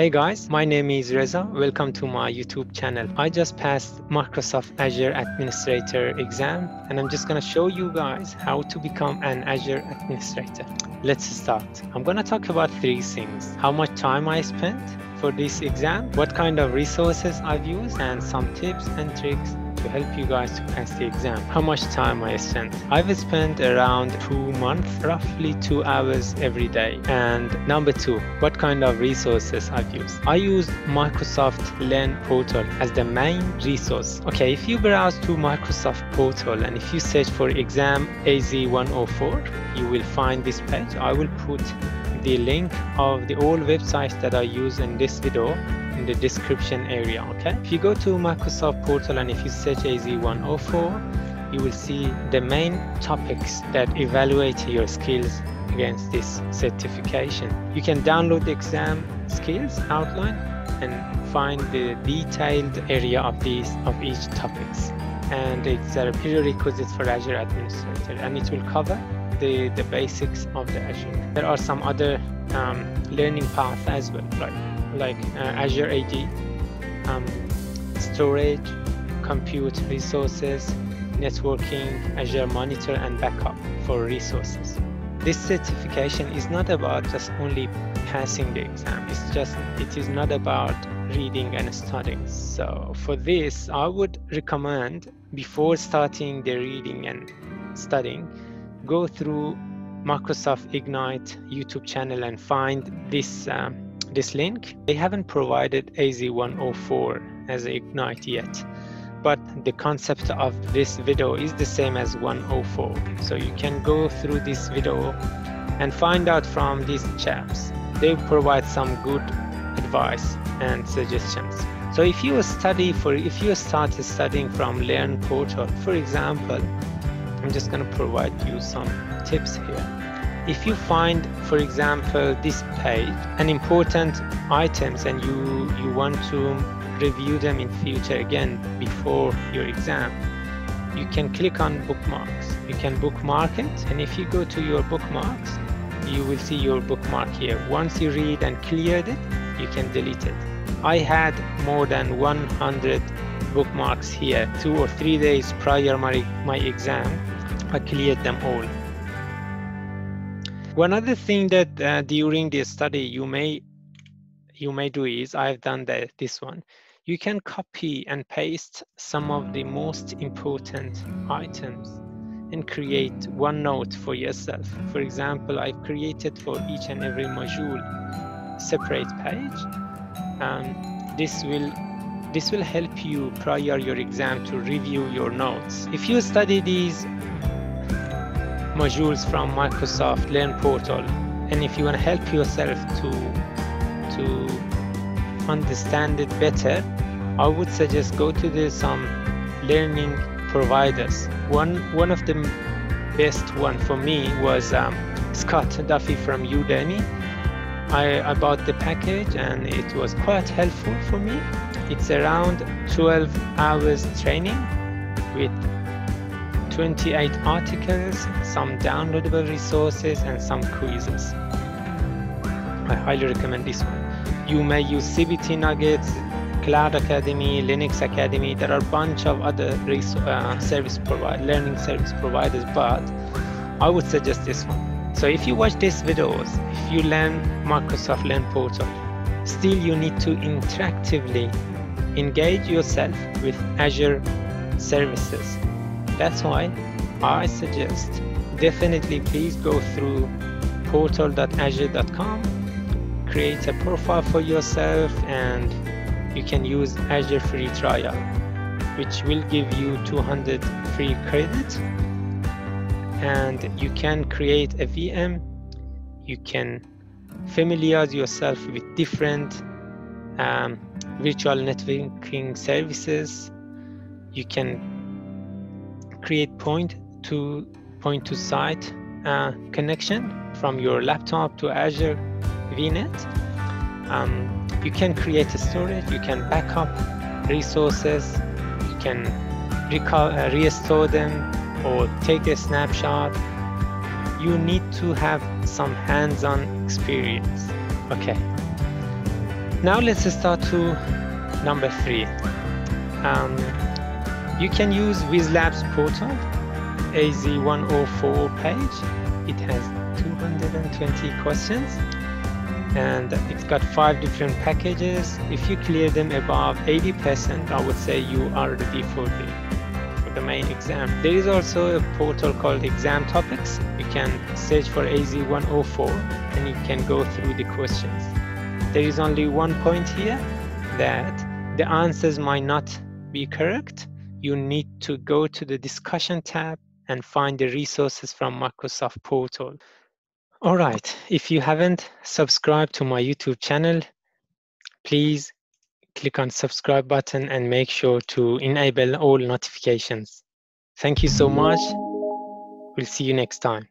Hey guys, my name is Reza. Welcome to my YouTube channel. I just passed Microsoft Azure Administrator exam and I'm just gonna show you guys how to become an Azure Administrator. Let's start. I'm gonna talk about three things. How much time I spent for this exam, what kind of resources I've used, and some tips and tricks to help you guys to pass the exam. How much time I spent? I've spent around two months, roughly two hours every day. And number two, what kind of resources I've used? I use Microsoft Learn Portal as the main resource. Okay, if you browse to Microsoft Portal and if you search for exam AZ104, you will find this page. I will put the link of the all websites that I use in this video in the description area okay? If you go to Microsoft portal and if you search AZ104 you will see the main topics that evaluate your skills against this certification. You can download the exam skills outline and find the detailed area of these of each topics. And it's a prerequisite for Azure Administrator and it will cover the, the basics of the Azure. There are some other um, learning path as well, like like uh, Azure AD, um, storage, compute resources, networking, Azure Monitor, and backup for resources. This certification is not about just only passing the exam. It's just it is not about reading and studying. So for this, I would recommend before starting the reading and studying, go through Microsoft Ignite YouTube channel and find this um, this link. They haven't provided AZ104 as Ignite yet, but the concept of this video is the same as 104. So you can go through this video and find out from these chaps. They provide some good advice and suggestions. So if you study for if you start studying from Learn Portal, for example, I'm just going to provide you some tips here. If you find, for example, this page an important items and you you want to review them in future again before your exam, you can click on bookmarks. You can bookmark it, and if you go to your bookmarks, you will see your bookmark here. Once you read and cleared it, you can delete it. I had more than 100 bookmarks here two or three days prior my, my exam I cleared them all one other thing that uh, during the study you may you may do is I've done this one. You can copy and paste some of the most important items and create one note for yourself. For example I've created for each and every module separate page. Um, this will this will help you prior your exam to review your notes. If you study these modules from Microsoft Learn Portal, and if you want to help yourself to to understand it better, I would suggest go to the some learning providers. One one of the best one for me was um, Scott Duffy from Udemy. I, I bought the package and it was quite helpful for me it's around 12 hours training with 28 articles, some downloadable resources, and some quizzes. I highly recommend this one. You may use CBT Nuggets, Cloud Academy, Linux Academy. There are a bunch of other uh, service learning service providers, but I would suggest this one. So if you watch these videos, if you learn Microsoft Learn Portal, still you need to interactively engage yourself with Azure services. That's why I suggest definitely please go through portal.azure.com, create a profile for yourself, and you can use Azure free trial, which will give you 200 free credits. And you can create a VM, you can familiarize yourself with different um, virtual networking services. You can create point to point to site uh, connection from your laptop to Azure VNet. Um, you can create a storage. You can backup resources. You can recall, uh, restore them or take a snapshot. You need to have some hands-on experience. Okay Now let's start to number three. Um, you can use Whizlabs portal, AZ104 page. It has 220 questions and it's got five different packages. If you clear them above 80%, I would say you are ready for the, for the main exam. There is also a portal called Exam Topics. You can search for AZ104 and you can go through the questions. There is only one point here that the answers might not be correct. You need to go to the discussion tab and find the resources from Microsoft Portal. All right, if you haven't subscribed to my YouTube channel, please click on subscribe button and make sure to enable all notifications. Thank you so much. We'll see you next time.